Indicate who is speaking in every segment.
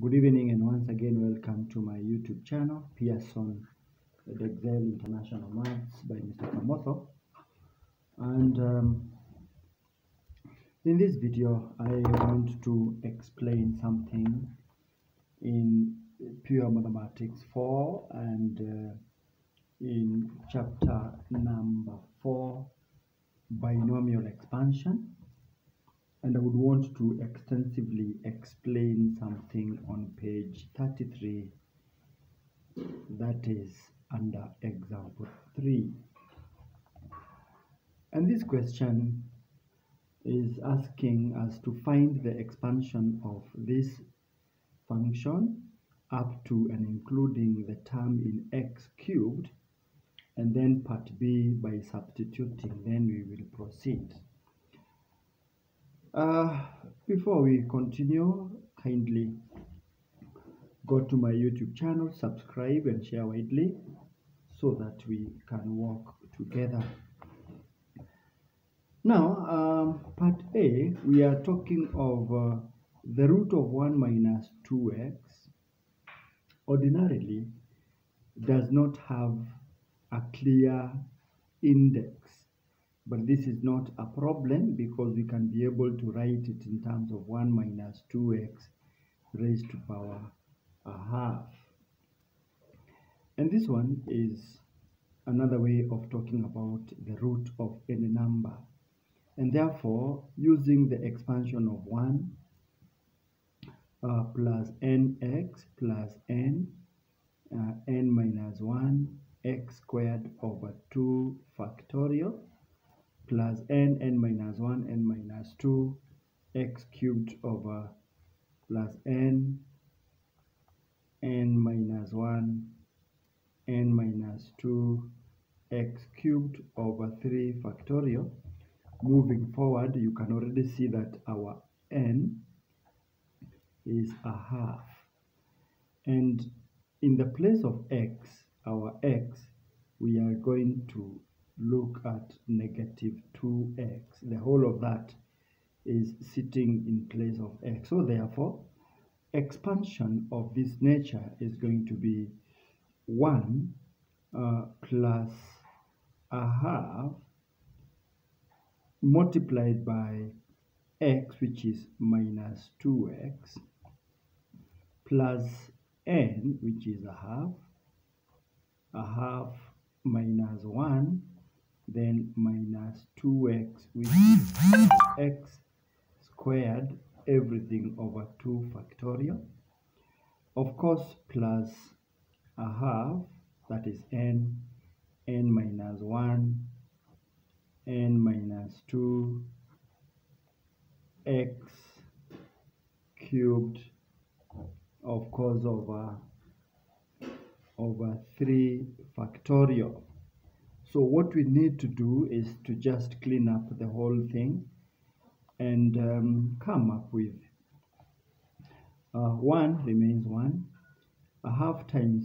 Speaker 1: Good evening and once again welcome to my YouTube channel Pearson Edexcel International Maths by Mr. Kamotho and um, in this video I want to explain something in pure mathematics 4 and uh, in chapter number 4 binomial expansion and I would want to extensively explain something on page 33 that is under example 3 and this question is asking us to find the expansion of this function up to and including the term in x cubed and then part B by substituting then we will proceed uh, before we continue, kindly go to my YouTube channel, subscribe and share widely so that we can work together. Now, um, part A, we are talking of uh, the root of 1 minus 2x ordinarily does not have a clear index but this is not a problem because we can be able to write it in terms of 1 minus 2x raised to power a half. And this one is another way of talking about the root of any number. And therefore, using the expansion of 1 uh, plus nx plus n, uh, n minus 1, x squared over 2 factorial, plus n, n minus 1, n minus 2, x cubed over plus n, n minus 1, n minus 2, x cubed over 3 factorial. Moving forward, you can already see that our n is a half. And in the place of x, our x, we are going to look at negative 2x. The whole of that is sitting in place of x. So therefore, expansion of this nature is going to be 1 uh, plus a half multiplied by x, which is minus 2x, plus n, which is a half, a half minus 1 then minus 2x which is x squared everything over 2 factorial. Of course plus a half that is n n minus 1 n minus 2 x cubed of course over over 3 factorial so what we need to do is to just clean up the whole thing and um, come up with uh, 1 remains 1. A half times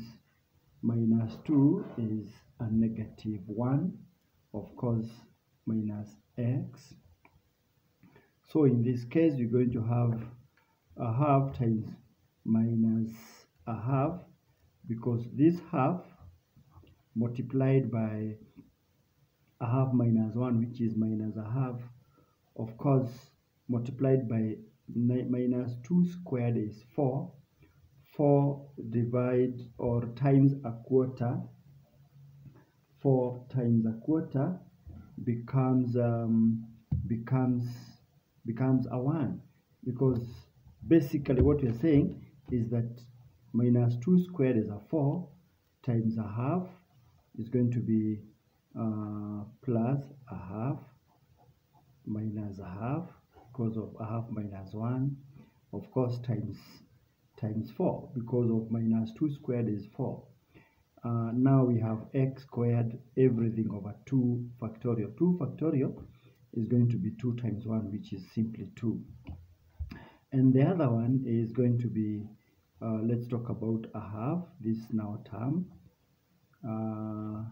Speaker 1: minus 2 is a negative 1, of course minus x. So in this case we're going to have a half times minus a half because this half multiplied by a half minus 1 which is minus a half of course multiplied by minus 2 squared is 4 4 divide or times a quarter 4 times a quarter becomes um, becomes becomes a 1 because basically what we are saying is that minus 2 squared is a 4 times a half is going to be uh, plus a half minus a half because of a half minus 1 of course times times 4 because of minus 2 squared is 4 uh, now we have x squared everything over 2 factorial. 2 factorial is going to be 2 times 1 which is simply 2 and the other one is going to be uh, let's talk about a half this now term. Uh,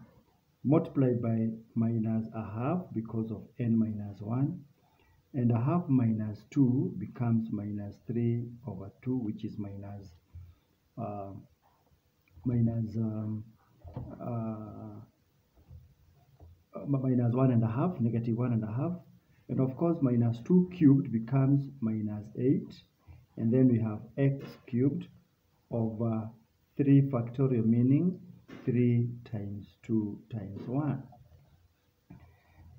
Speaker 1: multiplied by minus a half because of n minus 1 and a half minus 2 becomes minus 3 over 2 which is minus uh, minus um, uh, minus 1 and a half negative 1 and a half. And of course minus 2 cubed becomes minus 8 and then we have x cubed over 3 factorial meaning 3 times 2 times 1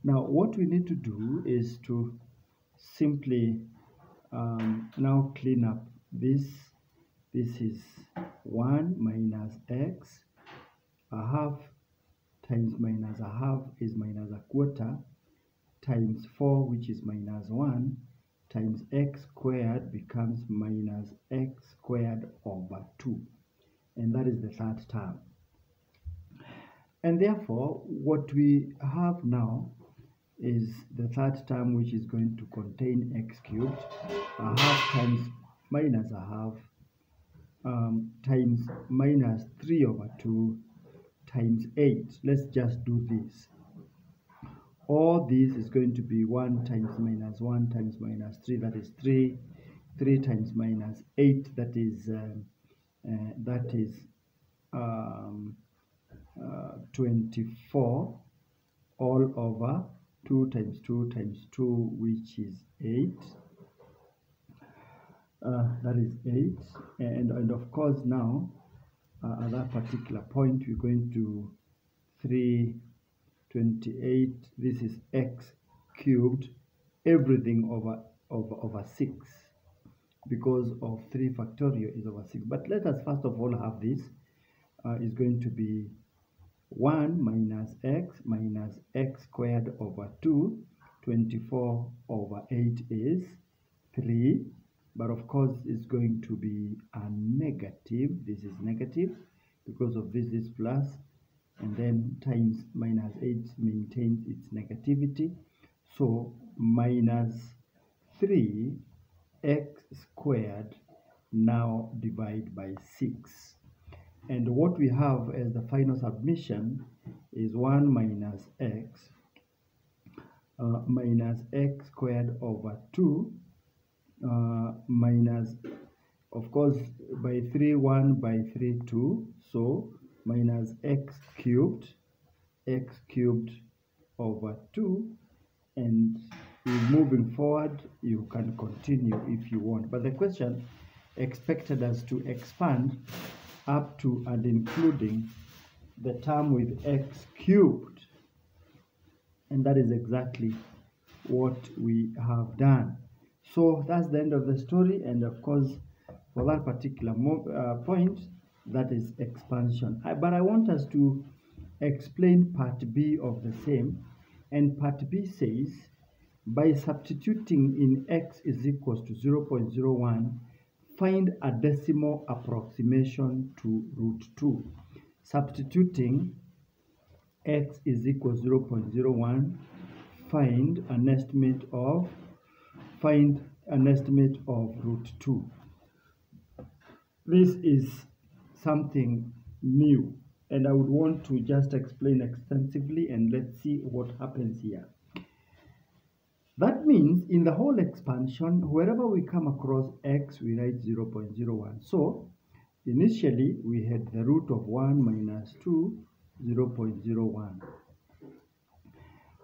Speaker 1: now what we need to do is to simply um, now clean up this. This is 1 minus x a half times minus a half is minus a quarter times 4 which is minus 1 times x squared becomes minus x squared over 2 and that is the third term and therefore what we have now is the third term which is going to contain x cubed a half times minus a half um, times minus 3 over 2 times 8 let's just do this. All this is going to be 1 times minus 1 times minus 3 that is 3 3 times minus 8 that is um, uh, that is um, 24 all over 2 times 2 times 2 which is 8 uh, that is 8 and and of course now uh, at that particular point we're going to 328 this is x cubed everything over over over 6 because of 3 factorial is over 6 but let us first of all have this. Uh, is going to be 1 minus x minus x squared over 2 24 over 8 is 3 but of course it's going to be a negative. This is negative because of this is plus. And then times minus 8 maintains its negativity. So minus 3 x squared now divide by 6 and what we have as the final submission is 1 minus x uh, minus x squared over 2 uh, minus of course by 3 1 by 3 2 so minus x cubed x cubed over 2 and moving forward. You can continue if you want. But the question expected us to expand up to and including the term with x cubed. And that is exactly what we have done. So that's the end of the story. And of course for that particular uh, point that is expansion. I, but i want us to explain part b of the same. And part b says by substituting in x is equals to 0.01 find a decimal approximation to root 2 substituting x is equal 0.01 find an estimate of find an estimate of root 2 this is something new and I would want to just explain extensively and let's see what happens here that means in the whole expansion, wherever we come across x, we write 0.01. So initially we had the root of 1 minus 2, 0.01,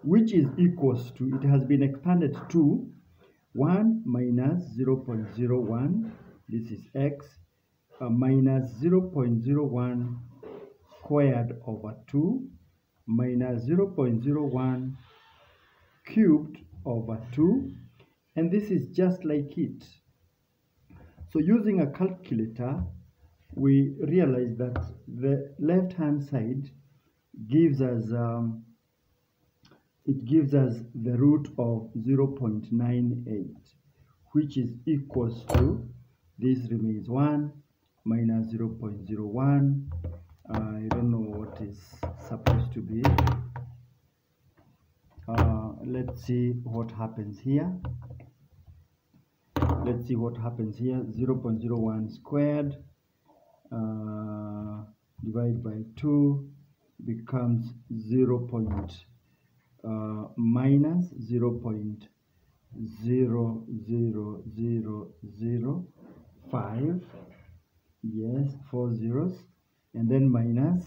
Speaker 1: which is equals to, it has been expanded to 1 minus 0.01, this is x, uh, minus 0.01 squared over 2, minus 0.01 cubed over 2 and this is just like it. So using a calculator we realize that the left hand side gives us um, it gives us the root of 0.98 which is equals to this remains 1 minus 0.01 uh, I don't know what is supposed to be. Uh, let's see what happens here. Let's see what happens here. 0 0.01 squared uh, divided by 2 becomes 0 point uh, minus 0 point 0 0 0 0 5 yes four zeros and then minus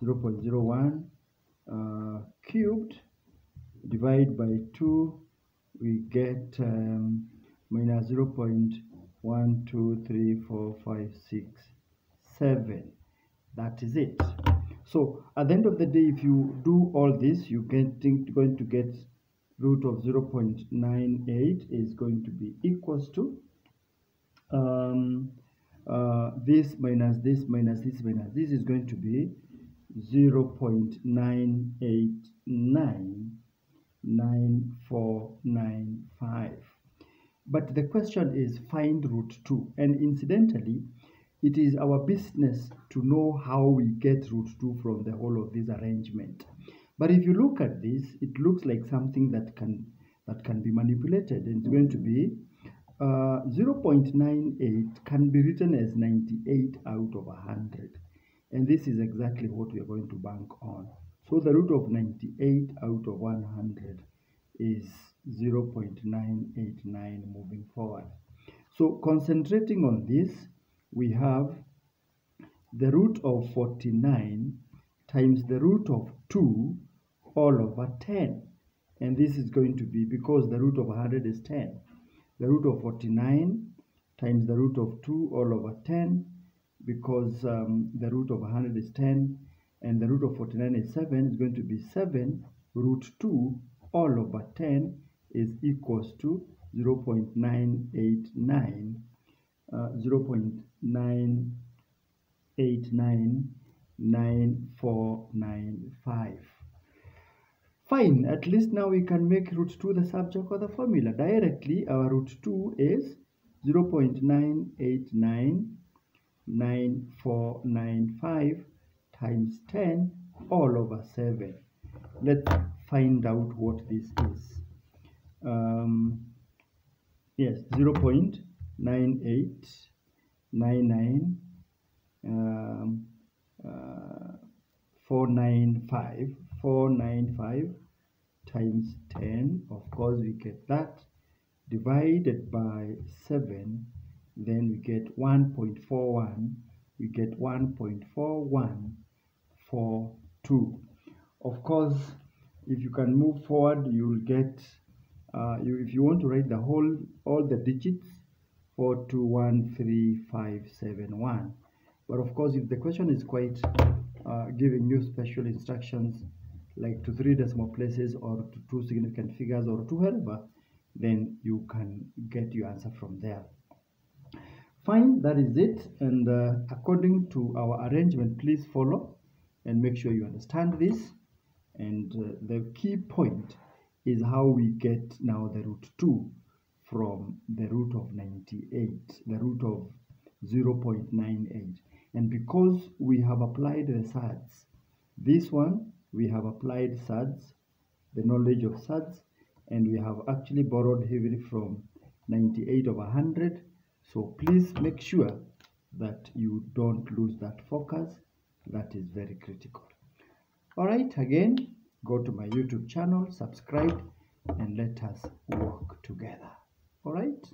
Speaker 1: 0 0.01 uh, cubed divide by 2 we get um, minus 0 0.1 2 3 4 5 6 7 that is it. So at the end of the day if you do all this you getting going to get root of 0.98 is going to be equals to um, uh, this minus this minus this minus this is going to be 0 0.9899495 but the question is find root 2 and incidentally it is our business to know how we get root 2 from the whole of this arrangement. But if you look at this it looks like something that can that can be manipulated. And it's going to be uh, 0.98 can be written as 98 out of 100 and this is exactly what we are going to bank on so the root of 98 out of 100 is 0.989 moving forward. So concentrating on this we have the root of 49 times the root of 2 all over 10 and this is going to be because the root of 100 is 10 the root of 49 times the root of 2 all over 10 because um, the root of 100 is 10 and the root of 49 is 7 is going to be 7 root 2 all over 10 is equals to 0 0.989 uh, 0 0.9899495 Fine, at least now we can make root 2 the subject of the formula. Directly, our root 2 is 0 0.9899495 times 10 all over 7. Let's find out what this is. Um, yes, 0 0.9899 um, uh, 495 495 times 10 of course we get that divided by 7 then we get 1.41 we get 1.4142 of course if you can move forward you'll get uh, you, if you want to write the whole all the digits 42135571 but of course if the question is quite uh, giving you special instructions like to three decimal places or to two significant figures or to wherever, then you can get your answer from there. Fine, that is it. And uh, according to our arrangement, please follow and make sure you understand this. And uh, the key point is how we get now the root 2 from the root of 98, the root of 0.98. And because we have applied the surds this one we have applied surds the knowledge of surds and we have actually borrowed heavily from 98 over 100. So please make sure that you don't lose that focus. That is very critical. All right, again, go to my YouTube channel, subscribe, and let us work together. All right.